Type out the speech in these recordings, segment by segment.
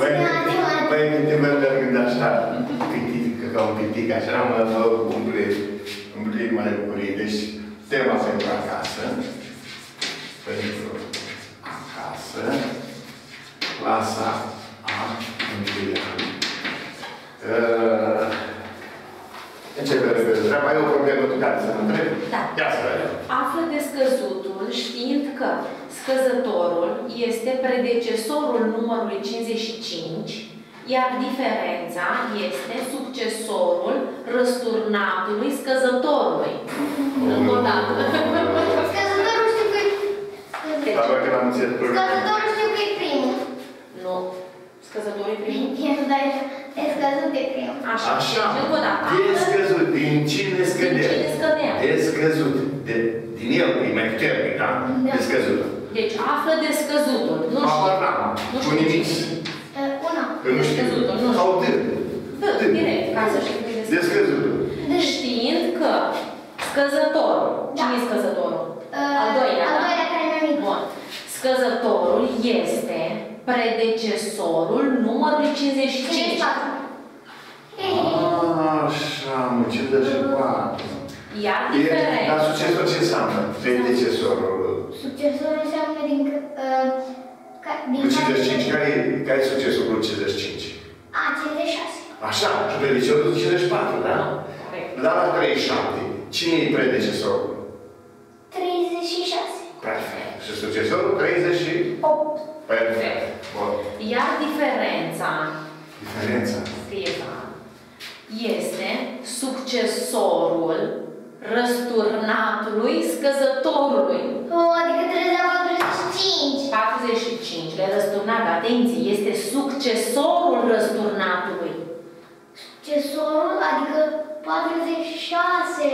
Băi, băi, câte mă merg așa, pitică ca un pitic, așa, mă, mă umple, umple mai bucurie. Deci, tema pentru acasă, pentru acasă, clasa a întâia. Uh, Începe repede treaba, e o problemă tu care să mă întreb? Da. Ia să vedem. Află descăzutul știind că scăzătorul este predecesorul numărului 55, iar diferența este succesorul răsturnatului scăzătorului. Încă o dată. Scăzătorul știu că e... Dar dacă n-am înțeles problema. Scăzătorul știu că e primul. Nu. Scăzătorul e primul. E scăzut, e scăzut de primul. Așa. Așa. Deci, încă o dată. E scăzut. Din cine scădea? Din cine scădea. E scăzut. De, din el, e mai puternic, da? Da. E scăzut. Deci află descăzutul. Nu Habar știu. n-am. Nu Cu știu nimic. cine. Uh, Una. Că nu știu. Descăzutul, nu știu. Sau D. Da, direct, ca să știi că e descăzut. Descăzutul. Știind că scăzătorul, cine e scăzătorul? Uh, Al doilea, Al da? doilea care mi-a mic. Bun. Scăzătorul este predecesorul numărului 55. 54. Așa, mă, ce dă și patru. Iar E, dar diferența. succesorul ce înseamnă? Predecesorul. Succesorul înseamnă din... Uh, ca- din Cu 55, care e, care e succesorul cu 55? A, 56. Așa, și predecesorul cu 54, da? Corect. La la 37, cine e predecesorul? 36. Perfect. Și succesorul 38. 8. Perfect. Bun. Iar diferența, Diferența. scrie ca, este succesorul răsturnatului scăzătorului. O, adică trebuie să am 45. 45, le răsturnat, atenție, este succesorul răsturnatului. Succesorul, adică 46.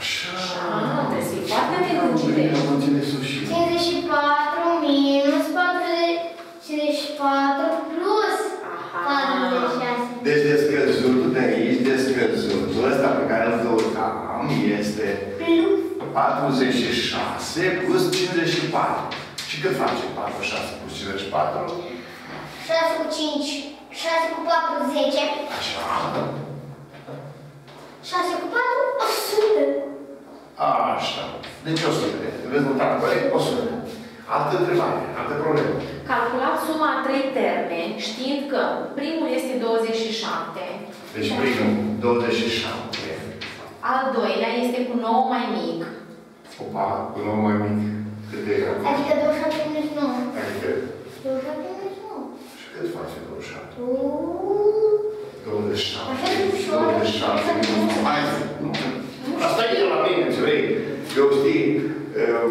Așa. Ah, trebuie să fii foarte atent când citești. Am înțeles-o și eu. 54 minus 40, 54 plus Aha. 46. Deci descăzutul de aici, descăzutul ăsta pe care îl căutam este Plus 46 plus 54. Și cât face 46 plus 54? 6 cu 5, 6 cu 4, 10. Așa. 6 cu 4, 100. Așa. Deci 100 de. Rezultat corect, 100. Altă întrebare, altă problemă. Calculați suma a trei terme, știind că primul este 27, Deci primul, 27. al doilea este cu 9 mai mic, Opa, cu nou mai mic. Cât de era? Adică 27 minus 9. Adică, 27 minus 9. și cât face 27? Uuu. 27. Așa e ușor. 27 minus Hai, nu. Asta e la mine, înțeleg. Eu știi, uh,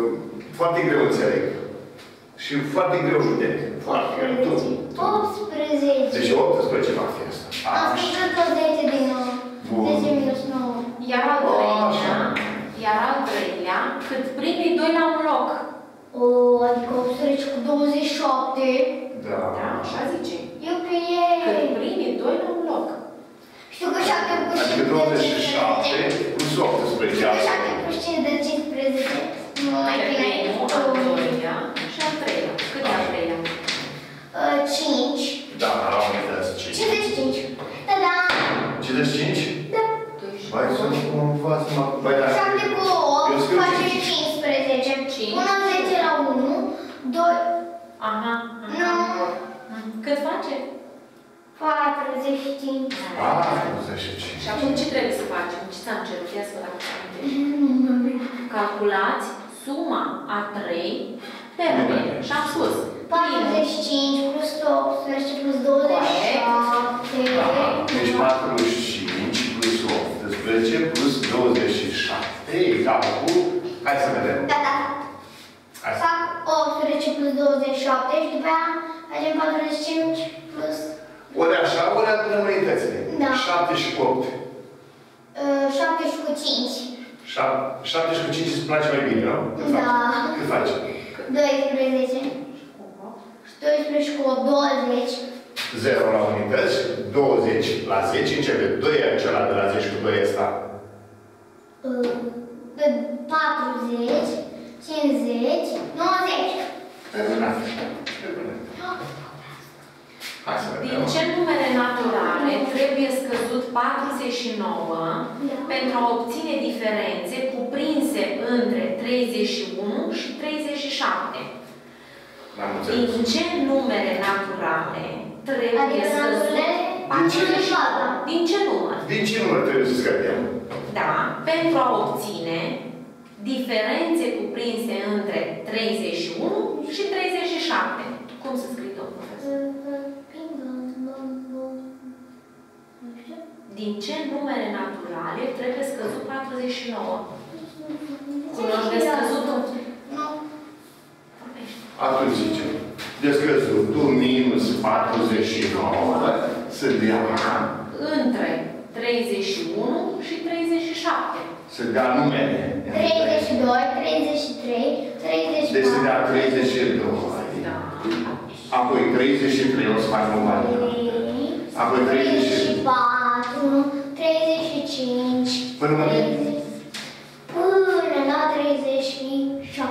foarte greu înțeleg. Și foarte greu judec. Foarte greu. Tu. 18. Deci 18 va fi asta. Am Așa. scris tot 10 din nou. Bun. 10 minus 9. iar al Așa. treilea, iar al treilea, cât primii doi la un loc. O, adică 18 cu 27. Da. Da, așa zice. Eu că Cât e... primii doi la un loc. Știu că 7 cu 5 Adică de 27 15. plus 18 Știu că asta. 7 cu 5 de 15. Nu mai bine. Primul, al doilea și al treilea. Cât e al treilea? 5. Da, la unități 5. 55. Da, da. 55? Da. Vai să nu cumva să mă... Băi, 45. 45. Și acum ce trebuie să facem? Ce ți-am cerut? Ia să vă dacă Calculați suma a trei termeni. Și am spus. Primul. 45 plus 18 plus 27. Da, deci 45 plus 18 plus 27 egal cu... Hai să vedem. Gata. Hai să... Fac 18 plus 27 și după aia facem 45 78. 70 cu 5. 70 cu 5 îți place mai bine, nu? Da. Faci? Cât faci? 12. 12 cu 20. 0 la unități, 20 la 10, începe 2 acela de la 10 cu 2 ăsta. 40, 50, 90. Terminat. Terminat. Hai să Din vedem. ce numere naturale trebuie scăzut 49 Da. pentru a obține diferențe cuprinse între 31 și 37? N-am Din înțeles. ce numere naturale trebuie Adică scăzut naturale? 49? Din ce număr? Din ce număr trebuie să scădem? Da, pentru a obține diferențe cuprinse între 31 și 37. Cum să scrii, domnul Din ce numere naturale trebuie scăzut 49? Cunoști de scăzutul? Nu. Vorbește. Atunci zice, de scăzutul minus 49 să dea, Între 31 și 37. să dea numele. 32, 33, 34. Deci să dea 32. Da. Apoi 33 o să facem o variantă. Apoi 34, 35, Până unde? 30, până la 37.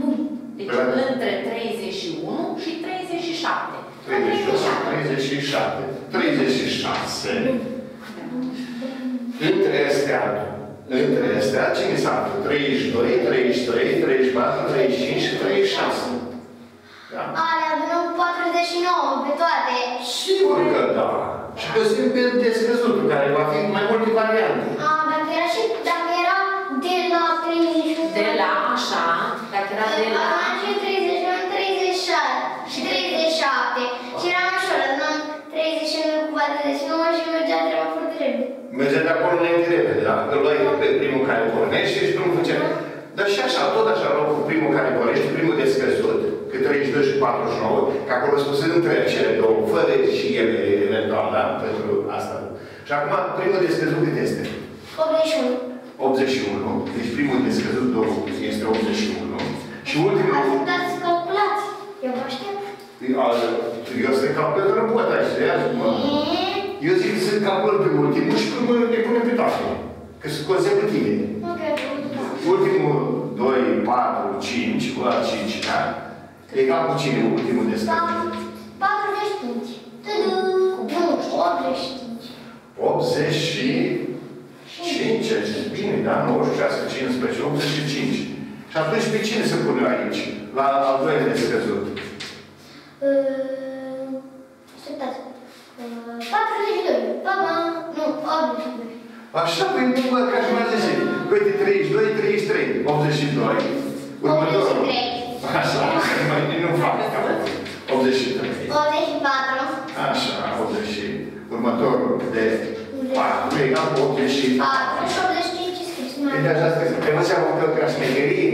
Bun. Deci Păi la- între 31 și 37. 38, 37, 36. Între astea, între astea, cine s-a făcut? 32, 33, 34, 35 și 36. Da? Alea adunăm 49 pe toate. Sigur că da. Și găsim pe descăzutul, care va fi mai multe variante. A, dacă era și, dacă era de la 31. De la așa, dacă era de la... Atunci 31, 36 și 37. Și era mai ușor, adunăm 31 cu 49 și mergea treaba foarte repede. Mergea de acolo înainte repede, da? Că luai pe primul care pornește și primul făcea. Dar și așa, tot așa luau cu primul care pornește, primul descăzut, că 32 și 49, că acolo spus între cele două, fără și ele eventual, da? Pentru asta. Și acum, primul descăzut cât este? 81. 81. Deci primul descăzut două este 81. Și ultimul... Ați putea să calculați. Eu vă aștept. Eu sunt calculator în pot așa, ia mă. Eu zic să calculăm pe ultimul și până ne punem pe toate. Că sunt consecutive. Ok, Ultimul 2, 4, 5, cu la 5, da? Egal cu cine ultimul de Da, scăzut? 45. Tudu! Nu, 85. 85, ce bine, da? 96, 15, 85. Și atunci pe cine se pune aici? La al doilea de scăzut. Uh, Așteptați. Uh, 42. Papa, nu, 82. Așa, păi nu văd ca și mai zice. Uite, 32, 33, 82. Următorul. 83. Așa, mai nu fac. 83. 84. Așa, 80. Următorul de 4 egal cu 84. 4 și 85 scris. Nu Deci așa scris. Pe mă seama că ca șmecherie.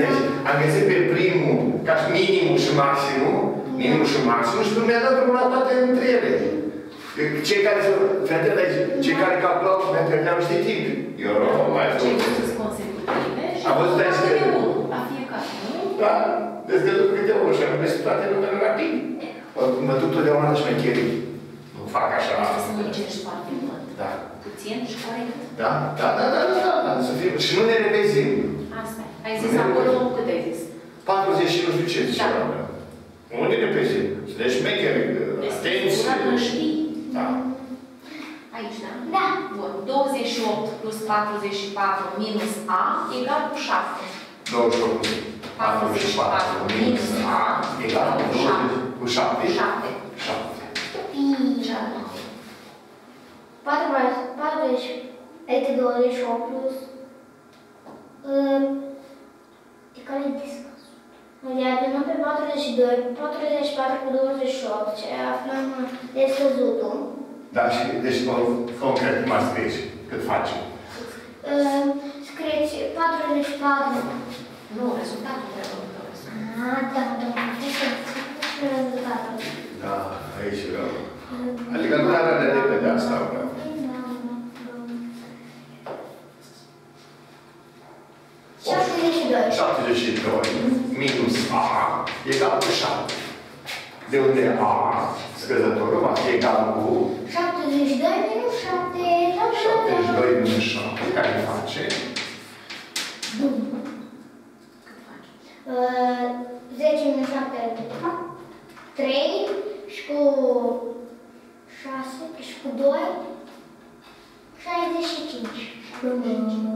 Deci, am găsit pe primul, ca și minimul și maximul, minimul și maximul și mi-a dat drumul la toate între ele. Cei care sunt, fetele aici, cei care calculau, mi-au știi timp. Eu nu mai Cei spun. care sunt consecutive și Am văzut aici câte că- unul la fiecare, nu? Da, dezgădut câte unul și am găsit toate numele rapid. Mă duc totdeauna la șmecherii. Nu fac așa. Trebuie să nu încerci foarte mult. Da. Puțin și corect. Da, da, da, da, da, da, să fie. Și nu ne revezim. Asta e. Ai zis acolo cât ai zis? 40 și nu știu ce zice Da. la mea. Nu ne repezim. Deci șmecheri, atenți. Deci, că știi. Da. Aici, da? Da. Bun. 28 plus 44 minus A egal cu 7. 28. 44 minus A egal cu 20 cu 7. 7. 7. Cealaltă. 40, 40, adică 28 plus... Uh, de care e discus? Noi adunăm pe 42, 44 cu 28, ce aflăm de scăzutul. Da, și deci concret cum ar scrie cât face. Uh, scrieți 44. Nu, rezultatul trebuie să profesor. Ah, da, da, ce rezultatul? Da, aici vreau. Adică nu are de repede asta vreau. Șaptezeci și doi. 72 minus A egal cu 7. De unde A, scăzătorul, va fi egal cu 72 minus 7. 72 minus 7, care face Bun. Cât faci? Uh, 10 minus 7, 3 și cu 6 și cu 2, 65.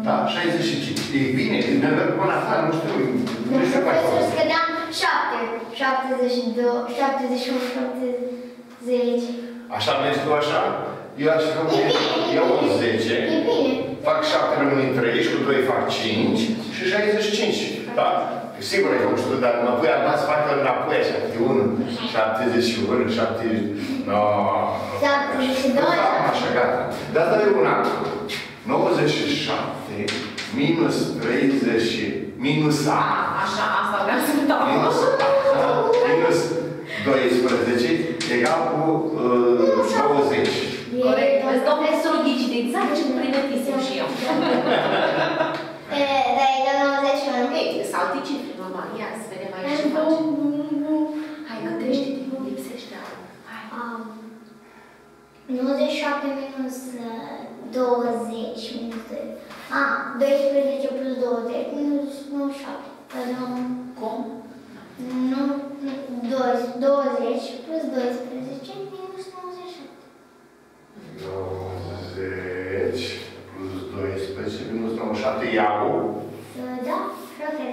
Da, 65. E bine, ne merg până afară, nu știu, nu Domnul știu cum profesor, ai scădeam 7, 72, 71, 70. Așa mergi tu așa? Eu aș fi E bine, iau e un bine. 10, E bine. fac 7, rămâne 3, și cu 2 fac 5 și 65. Da? Sigur că nu știu, dar mă pui acum să fac înapoi așa, câte 1, 71, 70... No, nu fac așa. 72. Nu fac așa, gata. Dar asta e un act. 97 minus 30 minus A. Așa, asta vreau să dau. Minus A minus 12 egal cu uh, 20. Corect. Îți dau profesorul ghicit exact ce pregătisem și eu. E, Dar e de 91. Ei, sunt alte cifre, normal. Ia să vedem aici ce face. Hai, gândește-te, lipsește ală. Hai. Um, 97 minus uh, 20 minus 2. A, 12 plus 20 minus 97. Pardon. Cum? Nu, nu, 20 plus 12 minus 97. 20 plus 12 minus 97 iau. Uh, Da, frate.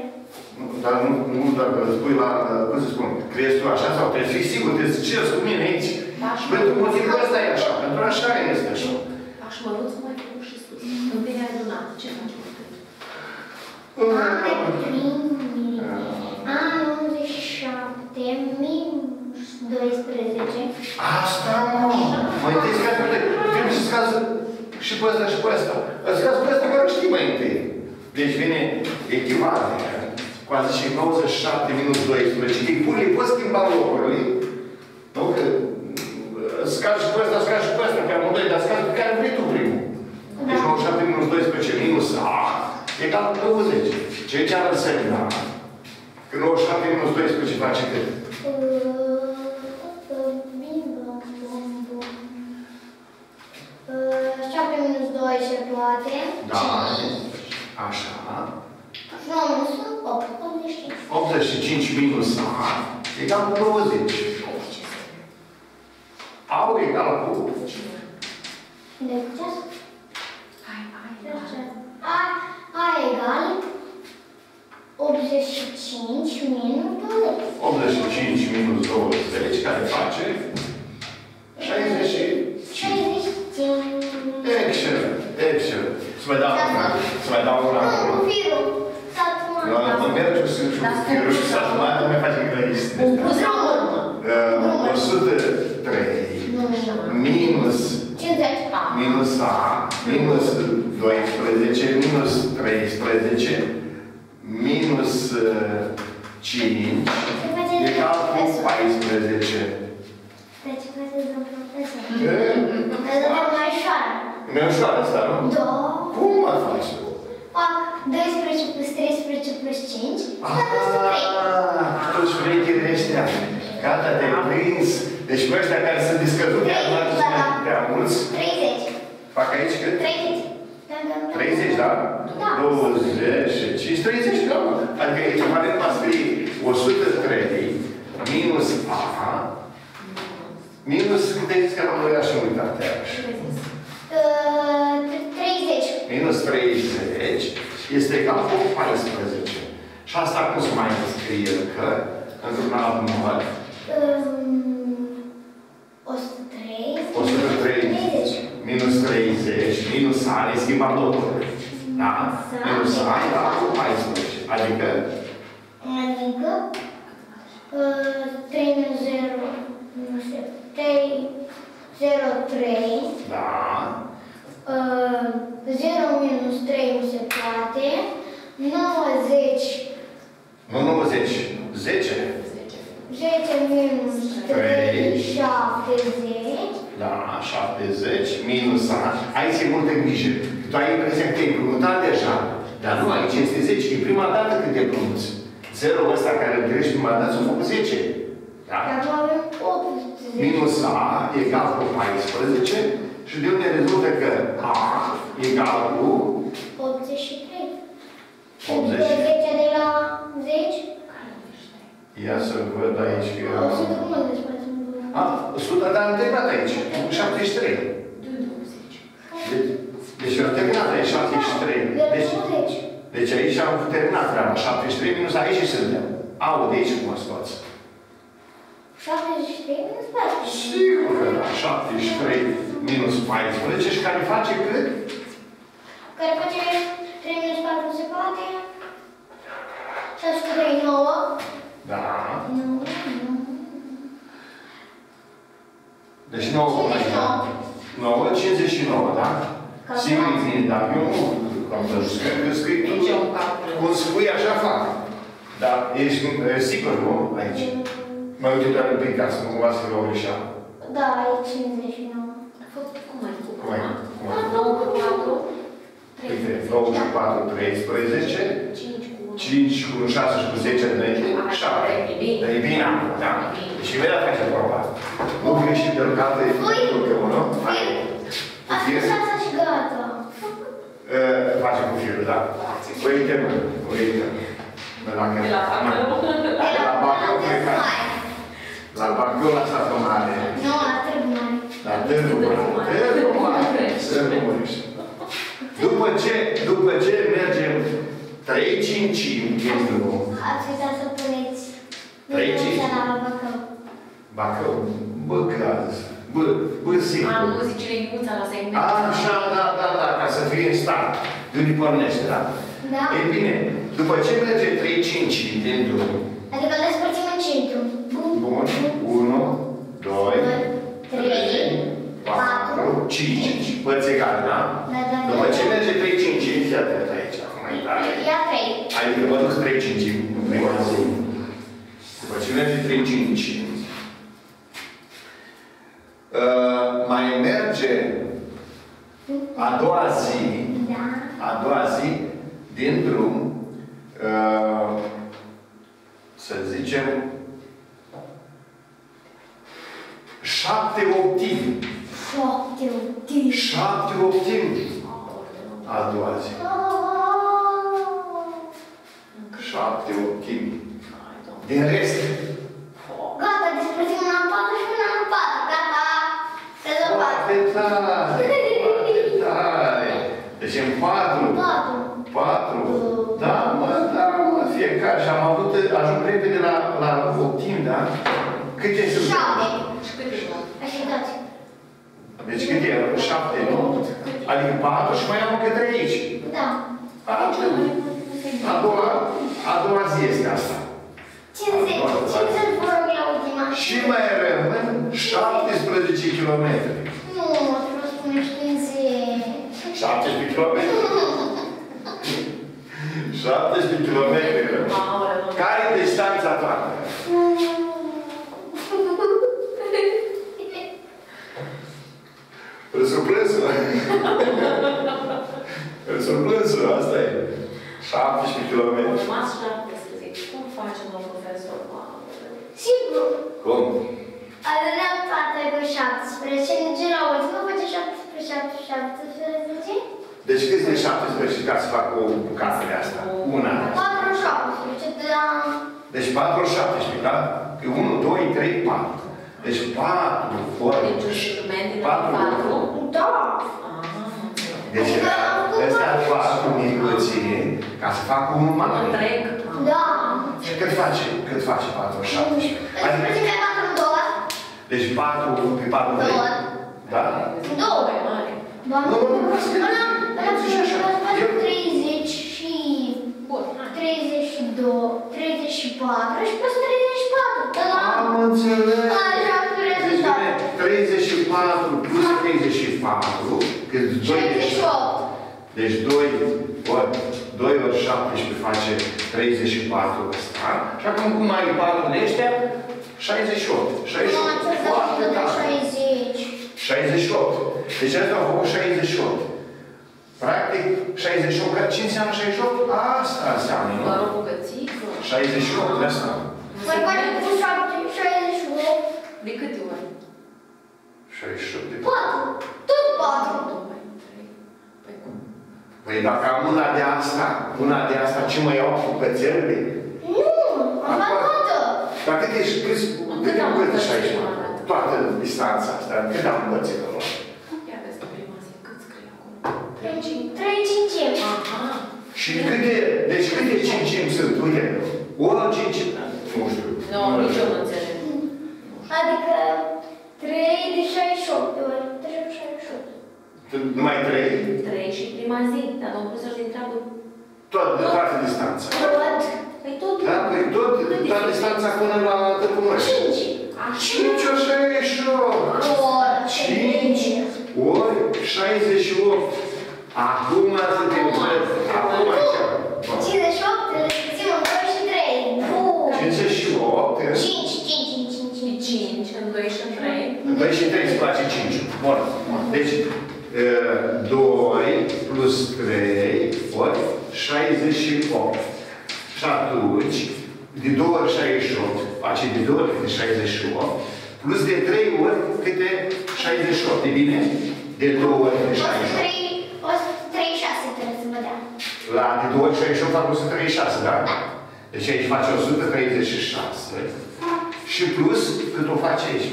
Nu, Dar nu, nu dacă îți pui la, cum să spun, crezi tu așa sau trebuie să fii sigur, trebuie să ceri cu mine aici. Da, Și pentru motivul ăsta e așa, pentru așa este așa. Aș măruț mai frumos și sus. Întâi ai adunat. Ce faci cu întâi? A, mai primii. A, 97 minus 12. Asta, mă! Mai întâi scazi pe Trebuie să scazi și pe ăsta și pe ăsta. Îți scazi pe ăsta care îl știi mai întâi. Deci vine echivalența. Cu a zice 97 minus 12. Îi pui, îi poți schimba locurile. Nu că scazi și pe ăsta, scazi și pe ăsta, pe amândoi, dar scazi pe care vrei tu primul. Deci 97 minus 12 minus A egal cu 20. Ce ce ar însemna? Că 97 minus 12 face cât? Uh, 7 minus 2 se poate. Da. Așa. 9 minus 8, 85. 85 minus A egal cu 20. Au egal cu... De ce? Hai, hai, A, A egal 85 minus 20. 85 minus 20, care face 65. 65. Excelent, excelent. Să mai dau una, să mai dau una Nu, acolo. cu firul. Stați mă. Eu am merge și să fiu și să mai nu mai face grăiște. Un plus la urmă. 103 Nu, nu. minus 50. A. minus A, minus 12, minus 13, minus uh, 5, egal cu 14. Deci, faceți domn profesor. E? Asta e mai ușoară. Mi-e ușoară asta, nu? Da. Cum mă faci? Fac 12 plus 13 plus 5. Asta plus 3. Ah, toți frechile ăștia. Gata, te-ai prins. Deci pe ăștia care sunt discătuți, iar nu prea mulți, 30. fac aici cât? 30. Da, da, da. 30, da? Da. 25, 30, da? Adică echivalent va scrie 103 minus A minus, cât ai zis că am luat și uitat iarăși. Uh, 30. Minus 30 este egal cu 14. Și asta cum se mai scrie că, într-un alt număr, Um, 103. 103 30. minus 30 minus A, ne schimbăm locurile. Da? Minus A egal cu 14. Adică, Adică uh, 3 minus 0, nu știu, 3, 0, 3, da, uh, 0 minus 3 nu se poate, 90, nu 90, 10. 10 minus 3, 70, Da, 70 minus A. Aici e multă grijă. Tu ai impresia că te-ai împrumutat deja. Dar nu, aici este 10. E prima dată când te împrumuți. Zerul ăsta care îl treci prima dată s-a făcut 10. Da? acum avem 8. Minus A egal cu 14 și de unde rezultă că A egal cu 83. 80. 10 de la 10? Ia să văd aici că eu... 100 cum îl desfaci? A, 100, dar am terminat aici. 73. De unde 80? Deci, deci am terminat aici, 73. De Deci, 20. deci aici am terminat treaba. 73 minus aici și să dăm. Au, de aici cum scoați. 73 minus 14. Sigur că da. 73 minus 14 și care face cât? Care face 3 minus 4 se poate. 6 cu 3, 9. Da. 9, 9. Deci 9 mai 9, 59, da? Sigur, bine, dar eu nu am văzut. Cred că scrii tu. Deci eu calcul. Cum spui, așa fac. Dar ești e, sigur, nu? Aici. Mai uite doar un pic ca să nu cumva să fiu o greșeală. Da, e 59. Cum ai cu Cum ai? Cum ai? 9 cu 4. Uite, 94, 13, 5 cu 1. 5 cu 6 și cu 10 de 7. Dar e bine acum, da? Și imediat face proba. Nu greșit de lucrată, e Ui. că nu? Hai. A spus asta și gata. E, Face cu firul, da? Uite, mă, uite. Mă, dacă... De la Bacău. De la La Bacău, cred că... mai. La Bacău, la satul mare. Nu, la Târgu Mare. La Târgu Mare. Târgu Mare. Târgu Mureș. După ce, după ce mergem 3 5 din drum, Ați uitat să puneți Trei, numița cinci. la Bacău. Bacău, bă, caz, bă, bă, Am sigur. muzicile Iguța la segment. Așa, da, da, da, ca să fie în start. De unde pornește, da? Da? Ei bine, după ce merge 3 5 din drum, Adică le spărțim în centru. Bun, 1, 2, 3, 4, 5, părți egale, da? Da, da, După da. ce merge 3 5 fii atent aici, acum e tare. Ia 3. Adică mă duc 3 5 în prima zi. După ce merge 3 5 uh, mai merge a doua zi, Da. a doua zi, din drum, uh, să zicem, șapte optimi. Foarte util. Șapte optimi a doua zi. Șapte optimi. Din rest, Gata, despărțim una în 4 și una în 4. Gata. Rezolvat. foarte tare, foarte tare. Deci în patru, 4. patru, da, mă, da, mă, fiecare. Și am avut, ajung repede la, la optim, da? Câte sunt? 7. Și câte luăm? Așa dați. Deci cât e? Șapte, nu? Adică patru și mai am încă trei aici. Da. Patru. A doua, a doua zi este asta. 50. 50 vă rog la ultima. Și mai rămân 17 km. Nu, trebuie să spuneți 50. 17 km. 17 km rămân. Aoleu. Care e distanța toată? Răsuplânsul. Răsuplânsul, asta e. 17 km. Urmați 17. Cum facem, domn profesor? Aoleu. Sigur. Cum? Avem 4 cu 17. Merge la ultima, face 17, 17. Deci câți de 17 ca să fac o bucată de asta? Una. 4, 17, da. Deci 4 17, da? Că 1, 2, 3, 4. Deci 4 ori Deci instrumentele 4. 4. Da. Ah, Deci ăstea 4 micuții ca să fac unul mare. Întreg. Da. Și cât face? Cât face 4 ori 17? Îți mergem pe 4 două. Deci 4 pe 4 3. Două. Da? Două. Mai mare. Doamne, Nu, nu, nu, scrie. până până Zici așa. până Eu- 30 și Bun, hai. 32, 34 și plus 34. Da, da. Am înțeles. Așa cu rezultat. Deci vine 34 plus 34, cât 2 de 68. Deci 2 ori, 2 ori 17 face 34 ăsta. Și acum cum ai 4 de ăștia? 68. Nu, 68. ați Foarte de tare. 60. 68. Deci asta a făcut 68. Practic, 68, că ce înseamnă 68? Asta înseamnă, Vă nu? rog bucățică. 68 de asta. Mai face cu 7, 68. De câte ori? 68 de 4. Tot 4. Doi, trei. Păi cum? Păi dacă am una de asta, una de asta, ce mă iau cu cățelele? Nu, am Acum. făcut-o. Dar cât ești, câți, câte am bucăți de bucăți 16? prima dată? toată distanța asta, cât am învățit acolo? Ia vezi că prima zi, cât scrie acolo? 3 cincimi. Aha. Și câte, deci câte cincimi sunt? Uite, o cincimi, nu știu. Nu, nici eu nu înțeleg. Adică 3 de 68 ori 3 de 68. Numai trei, 3 și prima zi, dar domnul profesor se întreabă. toată, toată distanța. Tot. Păi tot. Da, păi tot, toată distanța până la Tăcumăși. 5. Așa. 5 ori 68. Ori 5 ori 68. Acum să te învăț. Acum ce? 58, le scriem în 2 și 3. Bun. 58. 5, 5, 5, 5, 5. 5 în 2 și în 3. 2 și 3 îți place 5. Bun. Deci, 2 plus 3 ori 68. Și atunci, de 2 ori 68, face de 2 ori câte 68, plus de 3 ori câte 68, e bine? De 2 ori câte 68. 136 trebuie să mă dea. La de 2 ori 68 fac 136, da? Deci aici face 136. Și plus, cât o face aici?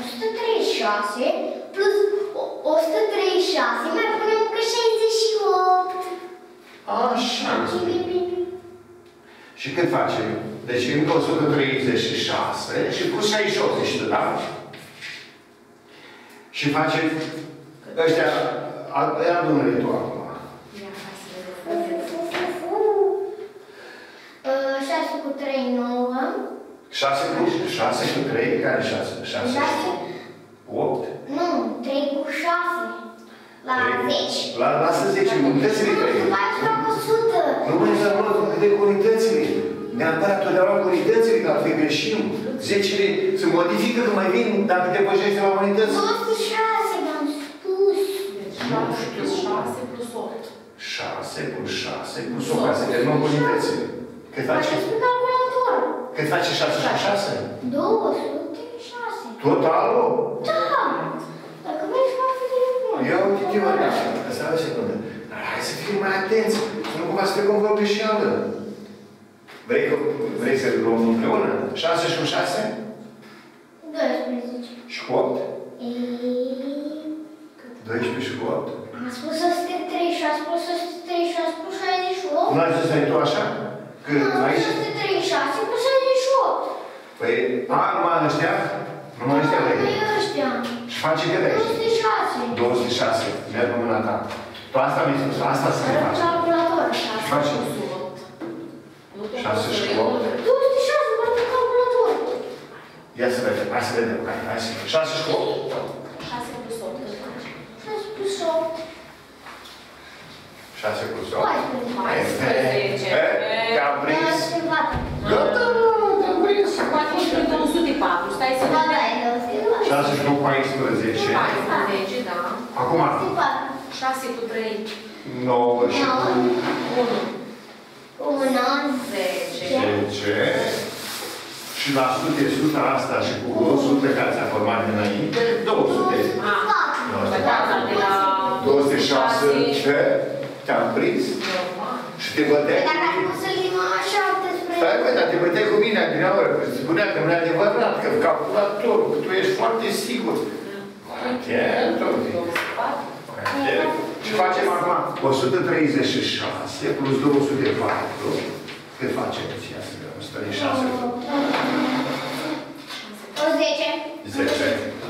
136 plus o- 136, mai punem încă 68. Așa. Și cât facem? Deci încă 136 și plus 68, ești tu, da? Și facem ăștia, a- ia adună tu acum. Ia, hai să Fu, vedem. fu, fu, fu. Uh, 6 cu 3, 9. 6 cu 6 cu 3, care 6? 6? 6. 8? Nu, 3 cu 6. La 10. La, lasă 10, unitățile 3. Nu faci la 100. Nu mai să mă de cu unitățile. Neapărat totdeauna cu unitățile, că altfel greșim. Zecile se modifică când mai vin dacă te pășești la unități. 206, v-am spus. Deci 6 plus 6 plus 8. 6 plus 6 plus 8, ca să terminăm cu unitățile. Cât face? Faceți pe calculator. Cât face 6 cu 6? 206. Totalul? Da! Dacă vrei să fac de bun. Ia uite mă, da. Asta o secundă. Dar hai să fim mai atenți. Să nu cumva să te vreo greșeală. Vrei, că, vrei să luăm împreună? 6 și un 6? 12. Și cu 8? Ei... 12 și cu 8? Am spus 136 plus 136 plus 68. Nu ai zis ai tu așa? Că Am aici... spus 136 plus 68. Păi, a, numai ăștia? Numai ăștia vrei. Nu ăștia. Și face cât ai? 206. 206. Merg pe mâna ta. Tu asta mi-ai spus, asta să ne Arăt faci. calculator. Face. 6 și cu 8. 206, mă pe calculator. Ia să vedem, hai să vedem. Hai, hai să vedem. 6 și cu 8. 6 plus 8 cât face? 6 plus 8. 6 plus 8. 14. Eh, Te-am prins. Gata. 4, stai să vedem. Da, 6 cu 14. 14, da. Acum. 6 cu 3. 9 și cu 1. 1. 10. 10. Și la sute, suta asta și cu 200 care s-a format dinainte, 200. Ah, 206 ce? Te-am prins? Și te băteai. Dar am pus să-l Stai, băi, dar te băteai cu mine, Adriana, că spunea că nu e adevărat, că calculatorul, că tu ești foarte sigur. Atentul. Atent. Și facem acum 136 plus 204. Cât face deci? Ția să vedem, 136. O 10. 10.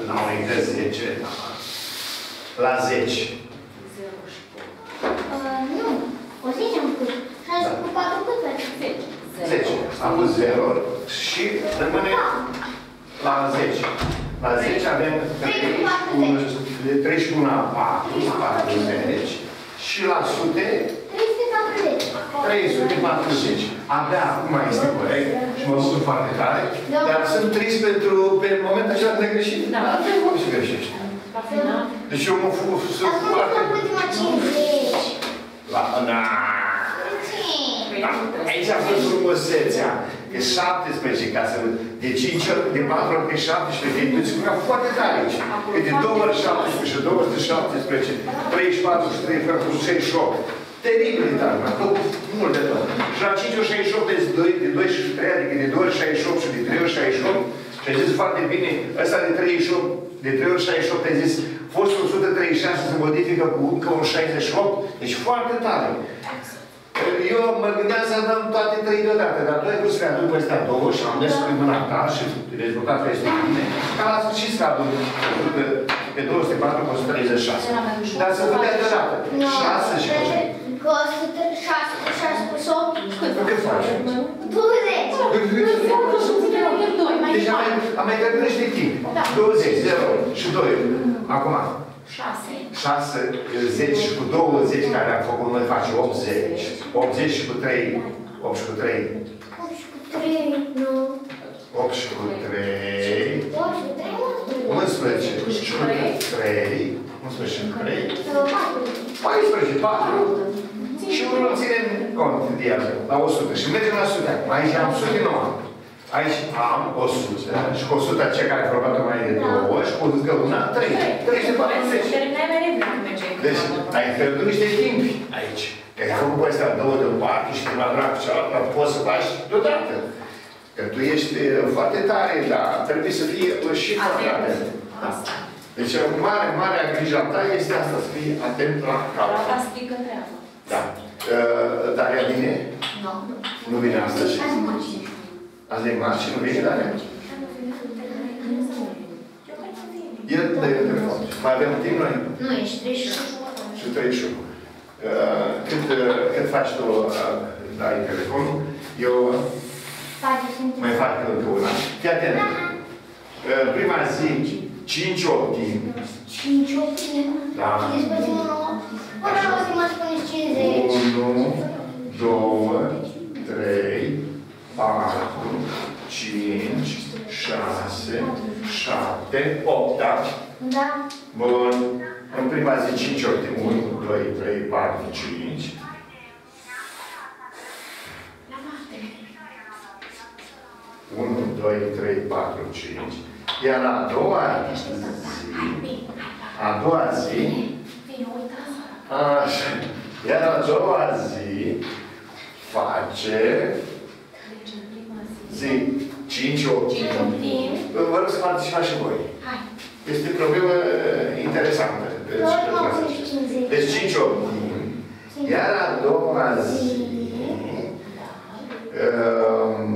La unități 10, da. La 10. 0 și 8. Uh, nu. O 10 am pus. 6 cu 4 cât face? 10. 10. Am pus 0 și rămâne la 10. La 10 avem 3 cu 1, 3 și 1, 4, 40. Și la 100, 340. 340. Abia acum este corect și mă bucur foarte tare. Da. Dar sunt trist pentru, pe moment așa de greșit. Da. Dar te cum să greșești. La final, Deci eu mă fu, sunt Acum foarte... am ultima 50. La, na. Da. Aici a fost frumusețea. Că 17 ca să... De 5 ori, de 4 ori, de 17, că îi spunea foarte tare aici. Că de 2 ori 17 și 2 ori 17, 34 și 3 ori 68. Teribil de tare, mai tot mult de tot. Și la 5 ori 68 de 2, de 2 și 3, adică de 2 ori 68 și de 3 ori 68, Și a zis foarte bine, ăsta de 38, de 3 ori 68, a zis, fostul 136 se modifică cu încă un 68, deci foarte tare. Eu mă gândeam să dăm toate trei deodată, dar tu ai vrut să le aduc peste două și am mers prin mâna ta și rezultatul este bine. Ca la sfârșit să aduc pe 204 cu 136. Dar să vedea deodată. 6 și cu Că 6 cu 6 cu 8. Cât faci? 20. Deci am mai, am mai trecut niște timp. 20, 0 și 2. Acum, 6. 6, 10 și cu 20 care am făcut, noi face 80. 80 și cu 3, 8 și cu 3. 8 și cu 3, nu. 8 și cu 3. 8 și cu 3, 11 și cu 3. 11 și cu 3. 14. 14, 4. Și unul ținem cont de el, la 100. Și mergem la 100. Aici am 109. Aici am 100. Și cu 100 cea care a format mai de 2 și cu încă una 3. 340. Terminai mai repede când mergeai. Deci, ai pierdut niște timp aici. Că ai făcut pe astea două de o parte și te la cu cealaltă, poți să faci deodată. Că tu ești eh, foarte tare, dar trebuie să fii eh, și foarte atent. Da. Asta. Deci, o mare, mare grija ta este asta, să fii atent la cap. Asta strică treaba. Da. Uh, Daria vine? Nu. Nu vine astăzi. Azi e marți și nu vine Daria? El dă el telefon. Mai avem timp noi? Nu, ești 31. Și 31. Uh, cât, uh, cât faci tu, uh, dai telefonul, eu Face sunt. mai fac încă una. Fii atent. Uh, prima zi, 5 optimi. 5 optime. Da. Și despărțim în 9. Până la zi mă spuneți 50. 1, 2, 3, 4, 5, 6, 7, 8, da? Da. Bun. În prima zi 5 optimi. 1, 2, 3, 4, 5. Unu, doi, trei, patru, cinci. Iar a doua zi, a doua zi, așa, iar a doua zi face zi 5 optimi. 5 optimi. Vă rog să participați și voi. Hai. Este o problemă eh, interesantă. Deci, Doar mă spuneți 50. deci 5 optimi. Iar a doua zi, um,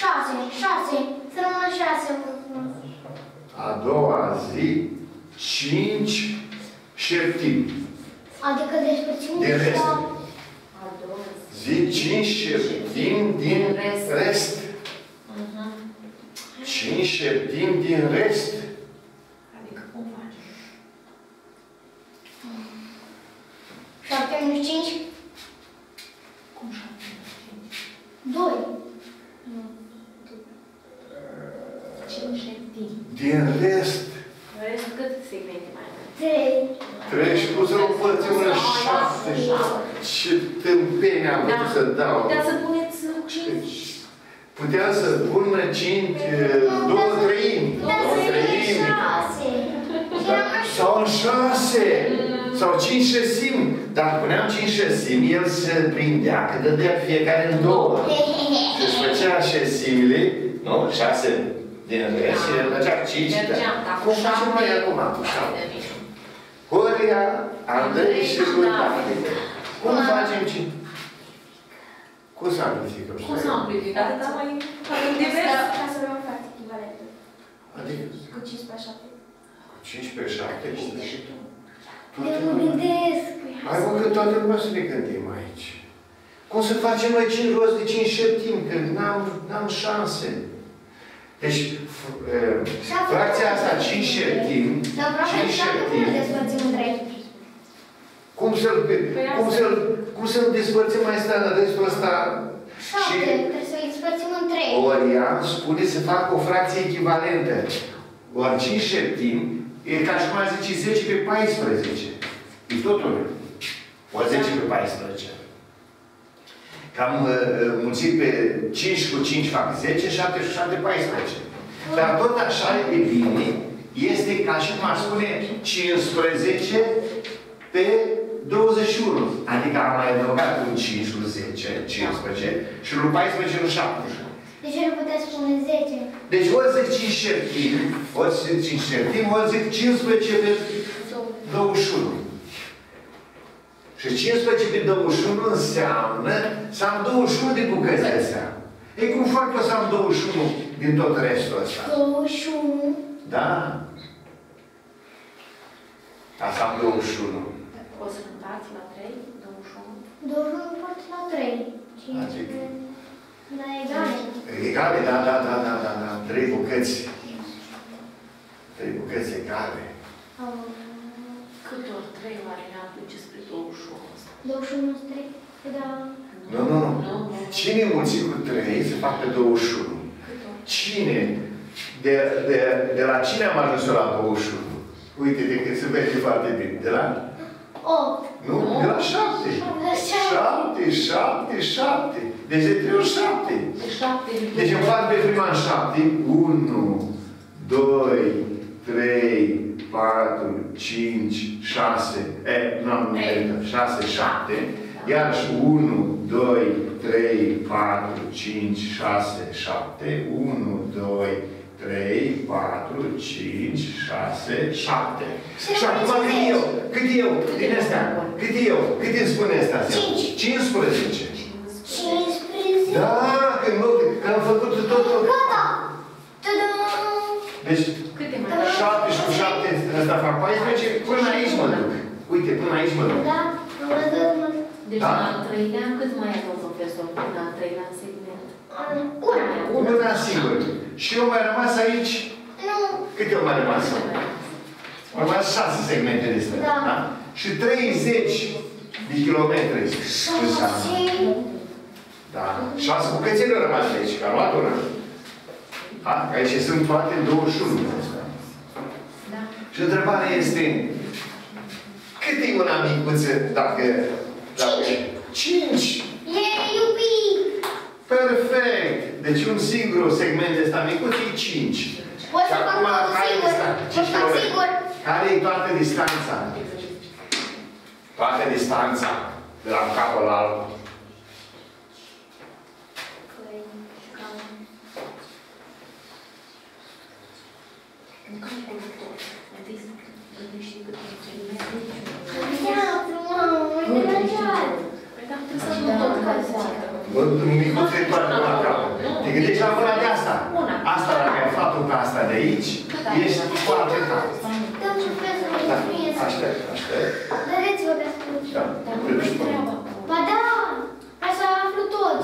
6, 6. Să rămână 6. a doua zi, 5 șertimi. Adică despărțim Din rest. A doua zi. Zi 5 șertimi din Rest. rest. Mhm. 5 șertimi din rest. Adică cum faci? 7 minus 5. Cum șapte? 2. Cinci șeptimi. Din rest. Rest cât segmente mai avem? 3. Trebuie și cum să o împărțim în șapte. Ce tâmpeni am Da. putut să dau. Puteți să puneți cinci. Puteam să pun 5, 2 treimi. Dar 2 să treimi. 6. Și Da. rămân Sau în șase. Sau cinci șesimi. Dacă puneam cinci șesimi, el se prindea că dădea fiecare în două. Deci făcea șesimile, nu? Șase din rest și el făcea cinci. Mergeam, da. dar Cum facem noi acum? Cu șapte. De mici. Horia, Andrei și Andrei, Gultari. Cum Da. facem ce? Cum să amplificăm? Cum s-a amplificat? Dar mai avem divers. Ca să rămân foarte echivalentă. Adică Cu 5 pe 7. 5 pe 7. Eu mă gândesc. Hai mă că toată lumea să ne gândim aici. Cum să facem noi 5 rost de 5 șeptimi? Că n-am, n-am șanse. Deci, f- eh, fracția asta 5 șeptimi, Dar vreau să 5 șapte cum le șeptimi, despărțim în 3. cum să-l cum să-l cum să-l despărțim mai ăsta, restul ăsta 7. și Trebuie să le despărțim în 3. ori ea spune să facă o fracție echivalentă. Ori 5 șeptimi e ca și cum ar zice 10 pe 14. E totul. O 10 pe 14. Cam uh, uh, mulțit pe 5 cu 5 fac 10, 7 și 7, 14. Dar tot așa de bine este ca și cum ar spune 15 pe 21. Adică am mai adăugat un 5 cu 10, 15 și lui 14 cu 7. De ce nu puteți spune 10? Deci ori zic 5 șertim, ori zic 5 șertim, ori zic 15 pe 21. Și 15 pe 21 înseamnă să am 21 de bucăți astea. Ei, cum fac eu să am 21 din tot restul ăsta? 21. Da? Ca să am 21. O să împărți la 3, 21. 21 împărți la 3. Adică? 15. Da, egale. Egale, da, da, da, da, da, da. Trei bucăți. Trei bucăți egale. Au, Cât ori 3 oare ne aduce spre 21 ăsta? 21 sunt 3. Da. Nu, nu, nu. Cine mulțit cu 3 se fac pe 21. Cât ori? Cine? De, de, de la cine am ajuns eu la 21? Uite, de când se vede foarte bine. De la? 8. Nu, de la 7. La 7. 7, 7, 7. Deci de 3 ori 7. De 7 Deci îmi fac pe prima în 7. 1, 2, 3, 4, 5, 6. E, nu am numărat. 6, 7. Iarăși 1, 2, 3, 4, 5, 6, 7. 1, 2, 3, 4, 5, 6, 7. Și acum cât e eu? Cât e eu? Din astea? Cât e eu? Cât îmi spune asta? Cinci. 15. 15. Da, când, mă, că am făcut totul. Gata. Ta-da! Deci, Câte mai 7 și cu 7, ăsta fac 14, până aici mă duc. Uite, până aici mă duc. Da, am văzut, mă. Deci Da. în al treilea, cât mai e domnul profesor până al treilea în segment? Am una. Una singur. Și eu mai rămas aici, Nu. cât eu mai rămas? Au rămas 6 segmente de astea, Da. da? Și 30 de kilometri. înseamnă. Șase. Da. 6 bucățele au rămas aici, că am luat una. Da? Că Aici sunt toate 21. Da. Și întrebarea este, cât e una micuță dacă... dacă... Cinci! E iubi. Perfect! Deci un singur segment de ăsta micuț e 5. Poți Și să fac acum, unul care e singur. distanța? Poți Cinci să fac kilometri. singur. Care e toată distanța? Toată distanța de la un capăt la altul. În calculator. Întâi să gândești cât e segment. Uitează, mamă, uite la ceas. Păi da, trebuie să nu tot calculată. Bă, micuț e toată la capăt. Te gândești la una de asta. Una. Asta, dacă ai aflat-o pe asta de aici, Da. ești foarte tare. Domnul profesor, Da, mulțumesc. aștept, aștept. Vedeți-vă pe ascult. Da, Dar nu Trebuie e să spun. treaba. Ba da, așa aflu tot.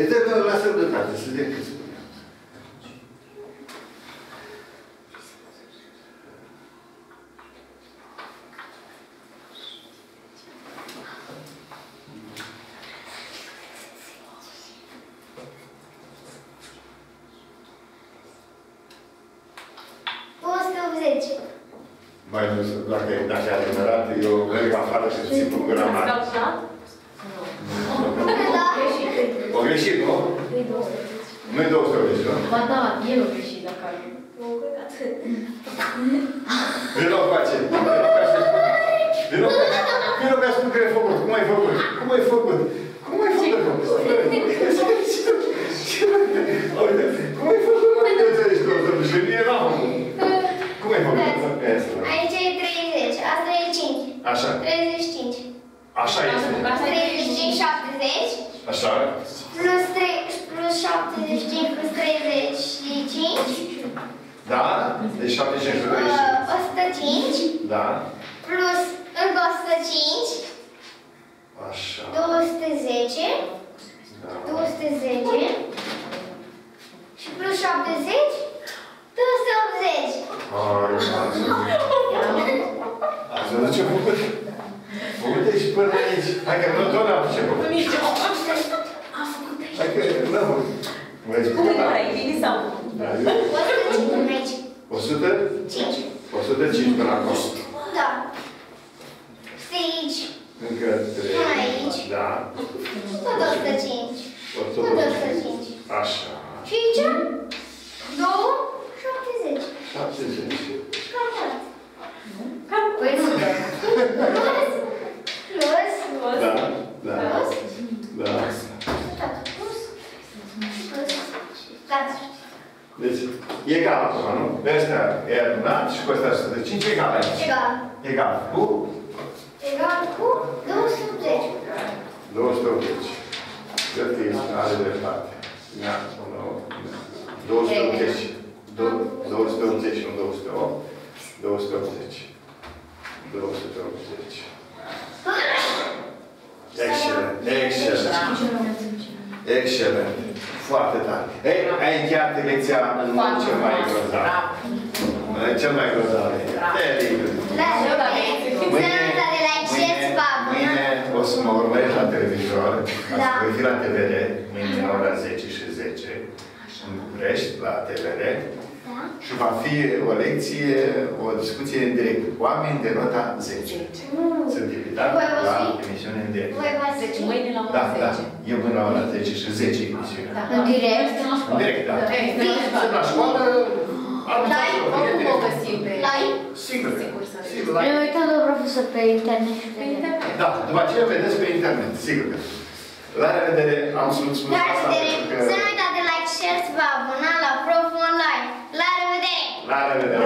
E de că lasă de tată, să vedem cât spune. Poți 80. Mai nu știu, dacă, dacă e adevărat, eu merg afară și țin cu gura Ați mare. calculat? Da. O greșit, nu? Nu e 280, nu? Ba da, el o greșit dacă ar Vino face. Vino face. Vino ca spun că ai făcut. Cum ai făcut? Cum ai făcut? Cum ai făcut? Uite, cum ai făcut? Mă, nu înțelegi tu, domnule, și mie n-am făcut. Cum ai făcut? Asta. Aici e 30, asta e 5. Așa. 35. Așa este. 35, 70. Așa. Plus, 3, plus 75 plus 35. Da? Deci 75 de aici. Uh, 105. Da. Plus încă 105. Așa. 210. Da. 210. Și plus 70. 280. Hai, Ați văzut ce-a făcut? Făcut și până aici. Hai că nu tot n-am ce făcut. Nici eu. Am făcut aici. Hai că n-am făcut. Vezi Cum cum e mai bine sau? Da, eu- 105. 105 până acum. Da. Aici. Încă 3. Aici. Da. 105. 105. Așa. Și aici? 2, 70. 70. Cam atât. Cam păi nu. Plus. Plus. Da. Da. Plus. Da. Plus. Plus. Plus. Plus. Plus. Plus. Deci, egal acum, nu? Ăsta e adunat și cu ăsta 105 egal aici. Egal. Egal cu Egal cu 280. 280. Gătiți, are dreptate. Da, nu. 280. Du- 280, nu 208. 280. 280. Excelent, excelent. Excelent. Foarte tare. Ei, ai încheiat lecția în mod cel mai grozav. Cel mai grozav. Teribil. Da, Eu la lecție. Examenul de la exces, papa. Mâine o să mă urmăresc la televizor, Da. da. voi fi la TVR, mâine la ora 10 și 10, în București, la TVR, Da? Și va fi o lecție, o discuție în direct cu oameni de nota 10. Mm. Sunt invitat Voi vă la fi? emisiune în direct. Voi v-ați Deci fi? mâine la Da, ora da, 10. eu până la ora 10 și 10 emisiune. Da. În direct? În direct, da. Sunt la Da. școală, am Live? Oricum o găsim pe... Live? Sigur, Sigur să sigur, Ne la uităm, domnul profesor, pe internet și Pe vedem. internet. Da, după aceea vedeți pe internet, sigur că. La revedere, am spus La asta revedere! pentru că Să rather than